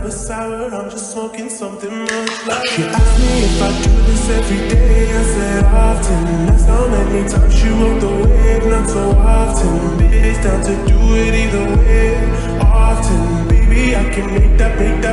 never sour, I'm just smoking something much like She asked me if I do this every day, I said often. That's how many times she rode the wave, not so often. Bitch, down to do it either way, often. Baby, I can make that, make that